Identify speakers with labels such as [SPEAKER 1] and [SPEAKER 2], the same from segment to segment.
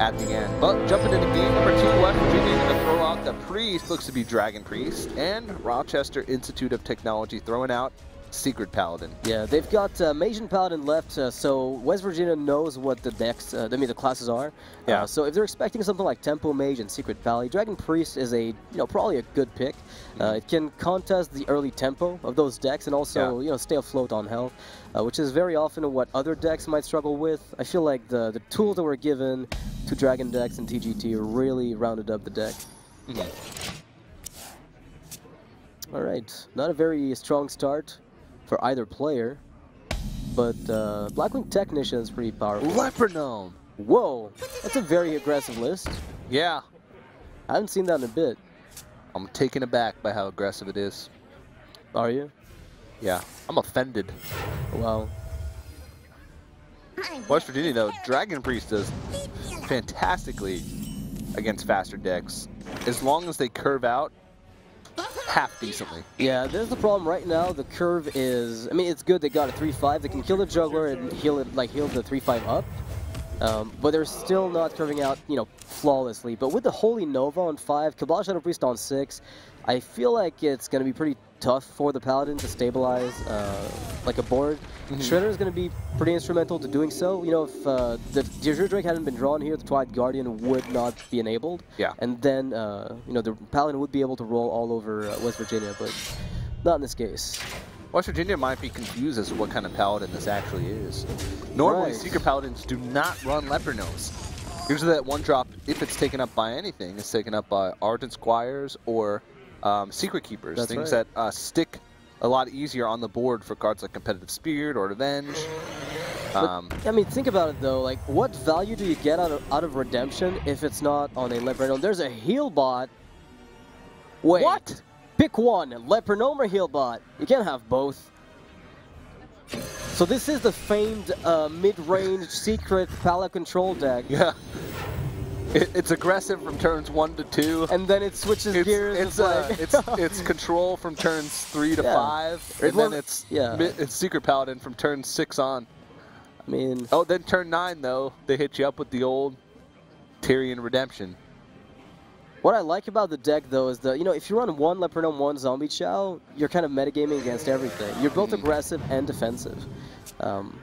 [SPEAKER 1] at the end. But jumping into the game number two, West Virginia going to throw out the Priest, looks to be Dragon Priest, and Rochester Institute of Technology throwing out Secret Paladin.
[SPEAKER 2] Yeah, they've got uh, Mage and Paladin left, uh, so West Virginia knows what the decks, uh, I mean the classes are.
[SPEAKER 1] Yeah.
[SPEAKER 2] Uh, so if they're expecting something like Tempo Mage and Secret Pally, Dragon Priest is a, you know, probably a good pick. Uh, it can contest the early tempo of those decks and also,
[SPEAKER 1] Yeah.
[SPEAKER 2] you know, stay afloat on health, uh, which is very often what other decks might struggle with. I feel like the, the tools that we're given to Dragon decks and TGT really rounded up the deck. All right, not a very strong start for either player, but uh, Blackwing Technician is pretty powerful.
[SPEAKER 1] Leper Gnome!
[SPEAKER 2] Whoa, that's a very aggressive list.
[SPEAKER 1] Yeah,
[SPEAKER 2] I haven't seen that in a bit.
[SPEAKER 1] I'm taken aback by how aggressive it is.
[SPEAKER 2] Are you?
[SPEAKER 1] Yeah, I'm offended.
[SPEAKER 2] Wow.
[SPEAKER 1] West Virginia, though, Dragon Priest does fantastically against faster decks, as long as they curve out half decently.
[SPEAKER 2] Yeah, there's the problem right now. The curve is, I mean, it's good they got a 3-5. They can kill the juggler and heal it, like heal the 3-5 up. Um, but they're still not curving out, you know, flawlessly. But with the Holy Nova on 5, Cabal Shadow Priest on 6, I feel like it's going to be pretty tough for the Paladin to stabilize uh, like a board. Shredder is going to be pretty instrumental to doing so. You know, if uh, the Azure Drake hadn't been drawn here, the Twilight Guardian would not be enabled.
[SPEAKER 1] Yeah.
[SPEAKER 2] And then, uh, you know, the Paladin would be able to roll all over uh, West Virginia, but not in this case.
[SPEAKER 1] West Virginia might be confused as to what kind of paladin this actually is. Normally,
[SPEAKER 2] Right.
[SPEAKER 1] Secret Paladins do not run Leper Gnomes. Usually that one drop, if it's taken up by anything, is taken up by Ardent Squires or um, Secret Keepers.
[SPEAKER 2] That's
[SPEAKER 1] things
[SPEAKER 2] right.
[SPEAKER 1] that uh, stick a lot easier on the board for cards like Competitive Spirit or Revenge. Um,
[SPEAKER 2] I mean, think about it though. Like, what value do you get out of, out of Redemption if it's not on a Gnome? There's a heal bot. Wait.
[SPEAKER 1] What?
[SPEAKER 2] Pick one, Gnome or heal bot. You can't have both. So this is the famed uh, mid-range secret Pala control deck.
[SPEAKER 1] yeah. It, it's aggressive from turns one to two.
[SPEAKER 2] And then it switches
[SPEAKER 1] It's,
[SPEAKER 2] gears.
[SPEAKER 1] it's,
[SPEAKER 2] It's,
[SPEAKER 1] uh,
[SPEAKER 2] like
[SPEAKER 1] it's, it's control from turns three to
[SPEAKER 2] Yeah.
[SPEAKER 1] five,
[SPEAKER 2] It
[SPEAKER 1] and then it's
[SPEAKER 2] yeah.
[SPEAKER 1] mi- it's Secret Paladin from turn six on.
[SPEAKER 2] I mean,
[SPEAKER 1] Oh, then turn nine though, they hit you up with the old Tirion Redemption.
[SPEAKER 2] What I like about the deck, though, is that, you know, if you run one Gnome, one Zombie Chow, you're kind of metagaming against everything. You're both
[SPEAKER 1] Mm.
[SPEAKER 2] aggressive and defensive. Um,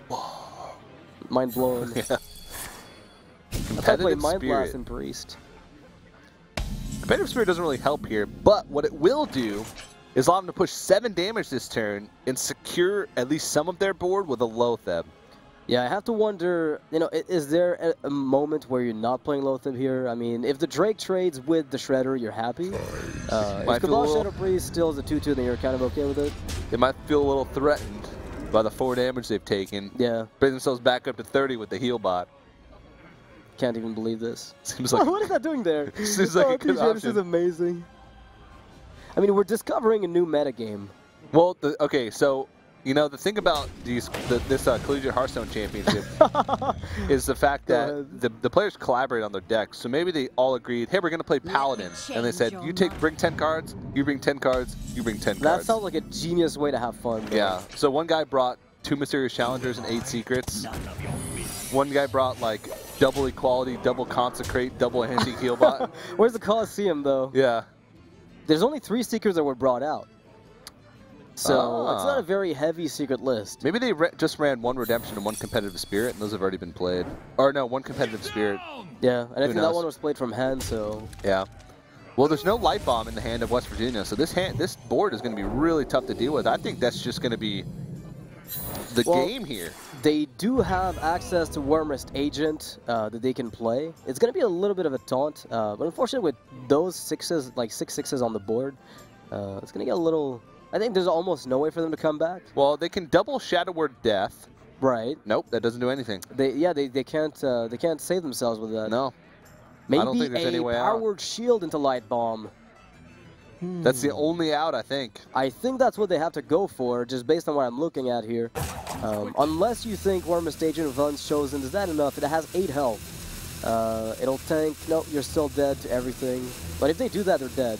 [SPEAKER 2] mind blowing.
[SPEAKER 1] Yeah.
[SPEAKER 2] That's why I play
[SPEAKER 1] Competitive
[SPEAKER 2] Mind Blast
[SPEAKER 1] Spirit.
[SPEAKER 2] and Priest.
[SPEAKER 1] Competitive Spirit doesn't really help here, but what it will do is allow them to push seven damage this turn and secure at least some of their board with a Loatheb.
[SPEAKER 2] Yeah, I have to wonder, you know, is there a, a moment where you're not playing Loatheb here? I mean, if the Drake trades with the Shredder, you're happy. Uh, if
[SPEAKER 1] feel a
[SPEAKER 2] Cabal
[SPEAKER 1] little-
[SPEAKER 2] Shadow Priest still is a 2-2, then you're kind of okay with it.
[SPEAKER 1] They might feel a little threatened by the four damage they've taken.
[SPEAKER 2] Yeah,
[SPEAKER 1] Bring themselves back up to 30 with the heal bot.
[SPEAKER 2] Can't even believe this.
[SPEAKER 1] Seems like
[SPEAKER 2] what is that doing there?
[SPEAKER 1] Seems like
[SPEAKER 2] oh,
[SPEAKER 1] a good
[SPEAKER 2] TJ, this is amazing. I mean, we're discovering a new metagame.
[SPEAKER 1] Well, the, okay, so you know the thing about these the, this uh, collegiate Hearthstone championship is the fact that the, the players collaborate on their decks. So maybe they all agreed, hey, we're going to play Paladin, and they said, you take bring ten cards, you bring ten cards, you bring ten
[SPEAKER 2] That
[SPEAKER 1] cards.
[SPEAKER 2] That sounds like a genius way to have fun. though.
[SPEAKER 1] yeah. So one guy brought two mysterious challengers and eight secrets. One guy brought like double equality, double consecrate, double Antique Healbot.
[SPEAKER 2] Where's the Coliseum, though?
[SPEAKER 1] Yeah.
[SPEAKER 2] There's only three secrets that were brought out. So it's
[SPEAKER 1] Ah.
[SPEAKER 2] not a very heavy secret list.
[SPEAKER 1] Maybe they just ran one redemption and one competitive spirit, and those have already been played. Or no, one competitive spirit.
[SPEAKER 2] Yeah, and I think that one was played from hand, so
[SPEAKER 1] Yeah. Well, there's no light bomb in the hand of West Virginia, so this hand, this board is going to be really tough to deal with. I think that's just going to be the
[SPEAKER 2] Well-
[SPEAKER 1] game here.
[SPEAKER 2] they do have access to Wyrmrest Agent uh, that they can play. It's going to be a little bit of a taunt, uh, but unfortunately with those sixes, like six sixes on the board, uh, it's going to get a little... I think there's almost no way for them to come back.
[SPEAKER 1] Well, they can double Shadow Word Death.
[SPEAKER 2] Right.
[SPEAKER 1] Nope, that doesn't do anything.
[SPEAKER 2] They yeah they, they can't uh, they can't save themselves with that.
[SPEAKER 1] No,
[SPEAKER 2] Maybe
[SPEAKER 1] don't think there's
[SPEAKER 2] a
[SPEAKER 1] any way out.
[SPEAKER 2] powered shield into light bomb.
[SPEAKER 1] That's
[SPEAKER 2] Hmm.
[SPEAKER 1] the only out, I think.
[SPEAKER 2] I think that's what they have to go for, just based on what I'm looking at here. Um, unless you think Wyrmrest Agent of Velen's chosen, is that enough? It has 8 health. Uh, it'll tank. No, you're still dead to everything. But if they do that, they're dead.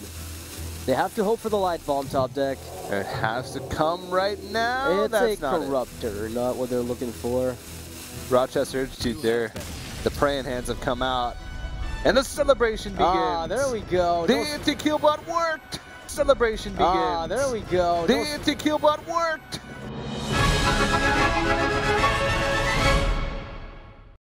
[SPEAKER 2] They have to hope for the light bomb top deck.
[SPEAKER 1] It has to come right now.
[SPEAKER 2] it's
[SPEAKER 1] that's
[SPEAKER 2] a
[SPEAKER 1] not it.
[SPEAKER 2] corruptor, not what they're looking for.
[SPEAKER 1] Rochester Institute there. The praying hands have come out. And the celebration begins.
[SPEAKER 2] Ah, there we go.
[SPEAKER 1] The anti-killbot worked. Celebration begins.
[SPEAKER 2] Ah, there we go.
[SPEAKER 1] The anti-killbot worked.